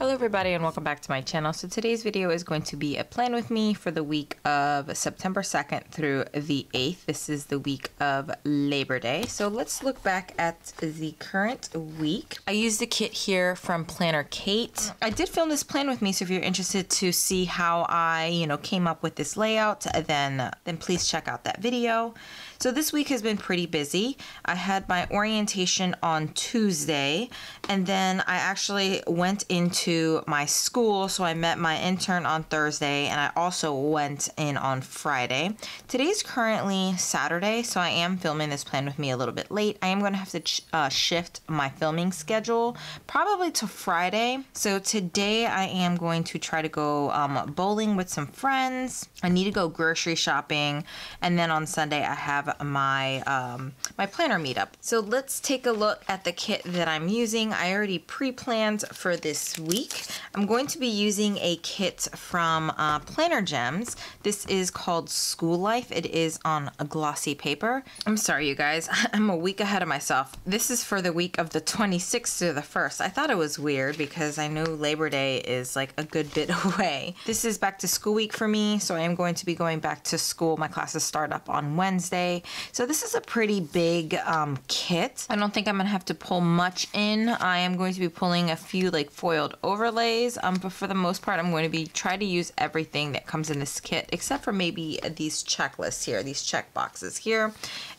Hello everybody and welcome back to my channel. So today's video is going to be a plan with me for the week of September 2nd through the 8th. This is the week of Labor Day. So let's look back at the current week. I used a kit here from Planner Kate. I did film this plan with me so if you're interested to see how I, you know, came up with this layout, then then please check out that video. So this week has been pretty busy. I had my orientation on Tuesday and then I actually went into my school. So I met my intern on Thursday and I also went in on Friday. Today's currently Saturday, so I am filming this plan with me a little bit late. I am going to have to uh, shift my filming schedule probably to Friday. So today I am going to try to go um, bowling with some friends. I need to go grocery shopping and then on Sunday I have my um, my planner meetup. So let's take a look at the kit that I'm using. I already pre-planned for this week. I'm going to be using a kit from uh, Planner Gems. This is called School Life. It is on a glossy paper. I'm sorry, you guys. I'm a week ahead of myself. This is for the week of the 26th to the 1st. I thought it was weird because I know Labor Day is like a good bit away. This is back to school week for me, so I am going to be going back to school. My classes start up on Wednesday. So this is a pretty big um, kit. I don't think I'm gonna have to pull much in. I am going to be pulling a few like foiled overlays, um, but for the most part, I'm going to be try to use everything that comes in this kit, except for maybe these checklists here, these check boxes here.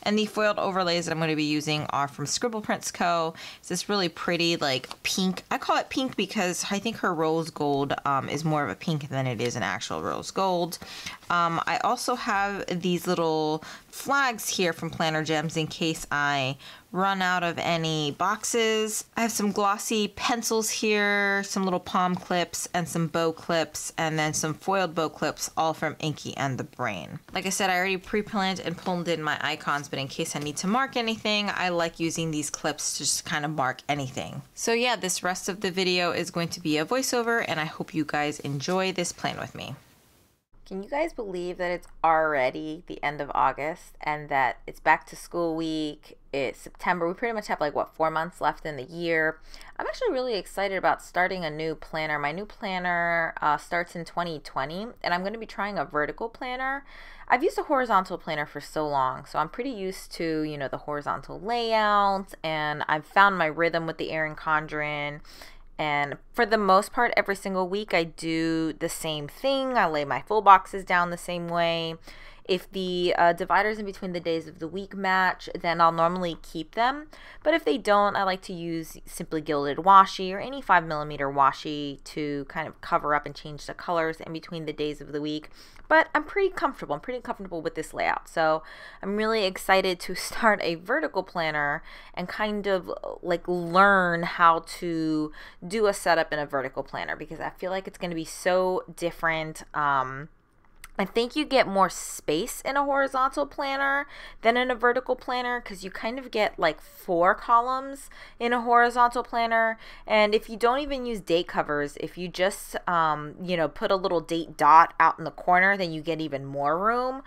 And the foiled overlays that I'm going to be using are from Scribble Prints Co. It's this really pretty like pink. I call it pink because I think her rose gold um, is more of a pink than it is an actual rose gold. Um, I also have these little flags here from Planner Gems in case I run out of any boxes. I have some glossy pencils here, some little palm clips, and some bow clips, and then some foiled bow clips, all from Inky and the Brain. Like I said, I already pre-planned and pulled in my icons, but in case I need to mark anything, I like using these clips to just kind of mark anything. So yeah, this rest of the video is going to be a voiceover, and I hope you guys enjoy this plan with me. Can you guys believe that it's already the end of August and that it's back to school week? It's September. We pretty much have like what four months left in the year. I'm actually really excited about starting a new planner. My new planner uh, starts in 2020, and I'm going to be trying a vertical planner. I've used a horizontal planner for so long, so I'm pretty used to you know the horizontal layout, and I've found my rhythm with the Erin Condren and for the most part, every single week, I do the same thing. I lay my full boxes down the same way. If the uh, dividers in between the days of the week match, then I'll normally keep them. But if they don't, I like to use simply gilded washi or any 5 millimeter washi to kind of cover up and change the colors in between the days of the week. But I'm pretty comfortable. I'm pretty comfortable with this layout. So I'm really excited to start a vertical planner and kind of like learn how to do a setup in a vertical planner because I feel like it's going to be so different. Um, I think you get more space in a horizontal planner than in a vertical planner because you kind of get like four columns in a horizontal planner. And if you don't even use date covers, if you just, um, you know, put a little date dot out in the corner, then you get even more room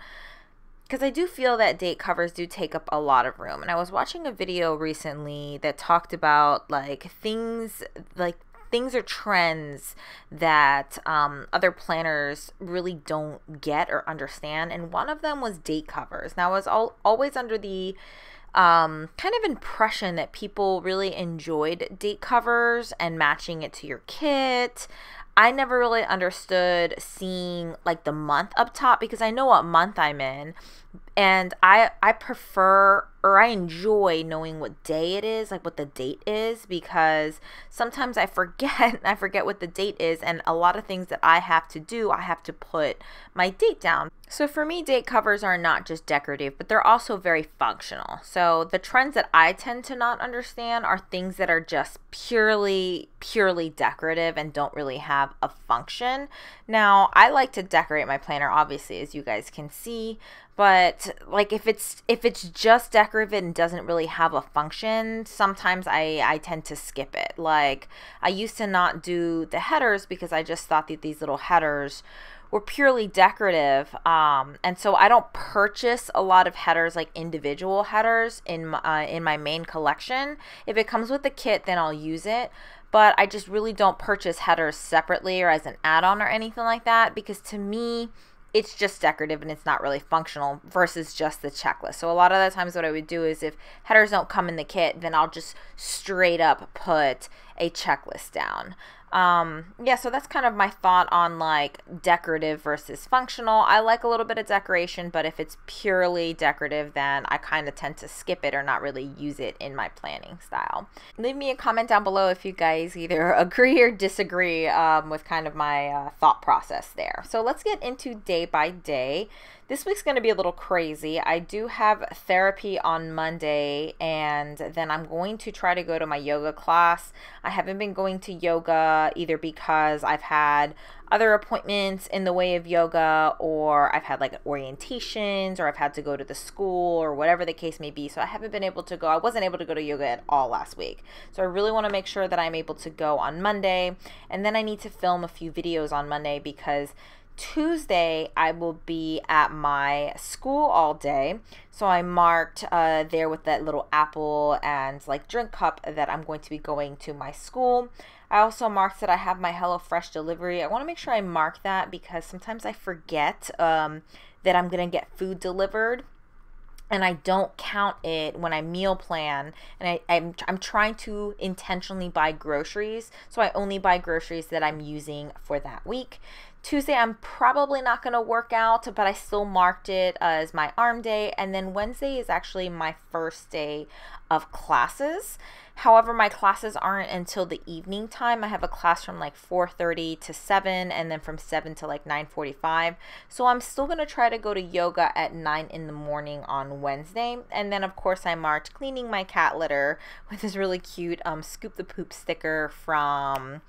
because I do feel that date covers do take up a lot of room. And I was watching a video recently that talked about like things like things are trends that um, other planners really don't get or understand. And one of them was date covers. Now, I was all, always under the um, kind of impression that people really enjoyed date covers and matching it to your kit. I never really understood seeing like the month up top because I know what month I'm in and I I prefer or I enjoy knowing what day it is, like what the date is, because sometimes I forget, I forget what the date is, and a lot of things that I have to do, I have to put my date down. So for me, date covers are not just decorative, but they're also very functional. So the trends that I tend to not understand are things that are just purely, purely decorative and don't really have a function. Now, I like to decorate my planner, obviously, as you guys can see, but like if it's if it's just decorative and doesn't really have a function sometimes i i tend to skip it like i used to not do the headers because i just thought that these little headers were purely decorative. Um, and so I don't purchase a lot of headers like individual headers in my, uh, in my main collection. If it comes with the kit, then I'll use it. But I just really don't purchase headers separately or as an add-on or anything like that because to me, it's just decorative and it's not really functional versus just the checklist. So a lot of the times what I would do is if headers don't come in the kit, then I'll just straight up put a checklist down. Um, yeah, so that's kind of my thought on like decorative versus functional. I like a little bit of decoration, but if it's purely decorative, then I kind of tend to skip it or not really use it in my planning style. Leave me a comment down below if you guys either agree or disagree um, with kind of my uh, thought process there. So let's get into day by day. This week's going to be a little crazy. I do have therapy on Monday, and then I'm going to try to go to my yoga class. I haven't been going to yoga either because I've had other appointments in the way of yoga, or I've had like orientations, or I've had to go to the school, or whatever the case may be. So I haven't been able to go. I wasn't able to go to yoga at all last week. So I really want to make sure that I'm able to go on Monday. And then I need to film a few videos on Monday because Tuesday, I will be at my school all day. So I marked uh, there with that little apple and like drink cup that I'm going to be going to my school. I also marked that I have my HelloFresh delivery. I want to make sure I mark that because sometimes I forget um, that I'm going to get food delivered and I don't count it when I meal plan and I, I'm, I'm trying to intentionally buy groceries so I only buy groceries that I'm using for that week Tuesday, I'm probably not going to work out, but I still marked it as my arm day. And then Wednesday is actually my first day of classes. However, my classes aren't until the evening time. I have a class from like 4:30 to 7 and then from 7 to like 9:45. So I'm still going to try to go to yoga at 9 in the morning on Wednesday. And then of course I marked cleaning my cat litter with this really cute um, scoop the poop sticker from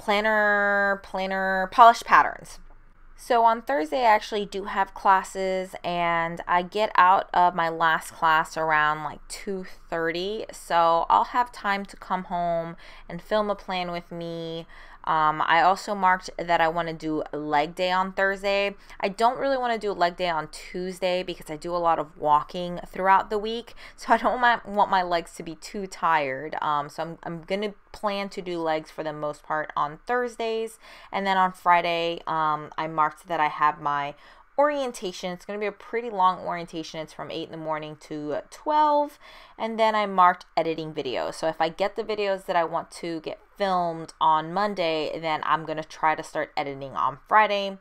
planner, planner, polished patterns. So on Thursday, I actually do have classes, and I get out of my last class around like 2:30. So I'll have time to come home and film a plan with me. Um, I also marked that I want to do leg day on Thursday. I don't really want to do leg day on Tuesday because I do a lot of walking throughout the week. So I don't want my legs to be too tired. Um, so I'm, I'm going to plan to do legs for the most part on Thursdays. And then on Friday, um, I marked that I have my orientation. It's going to be a pretty long orientation. It's from 8 in the morning to 12. And then I marked editing videos. So if I get the videos that I want to get filmed on Monday, then I'm going to try to start editing on Friday.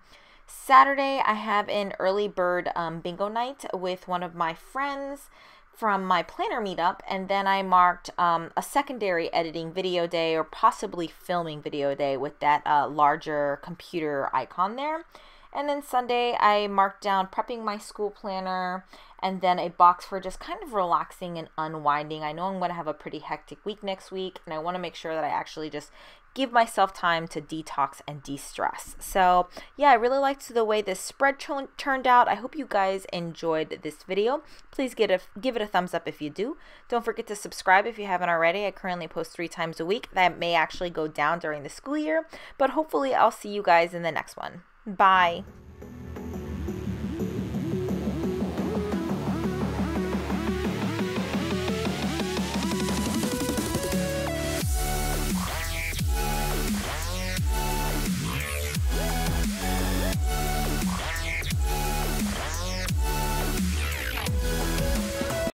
Saturday, I have an early bird um, bingo night with one of my friends from my planner meetup, and then I marked um, a secondary editing video day or possibly filming video day with that uh, larger computer icon there. And then Sunday, I marked down prepping my school planner and then a box for just kind of relaxing and unwinding. I know I'm going to have a pretty hectic week next week, and I want to make sure that I actually just give myself time to detox and de-stress. So yeah, I really liked the way this spread turned out. I hope you guys enjoyed this video. Please get a, give it a thumbs up if you do. Don't forget to subscribe if you haven't already. I currently post three times a week. That may actually go down during the school year, but hopefully I'll see you guys in the next one. Bye.